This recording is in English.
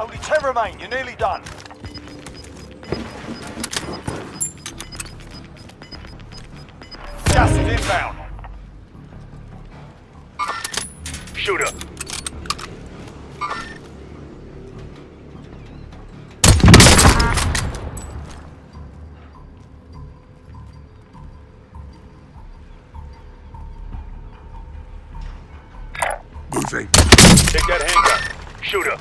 Only ten remain. You're nearly done. Gas is inbound. Shooter. Moving. Take that handgun. Shooter.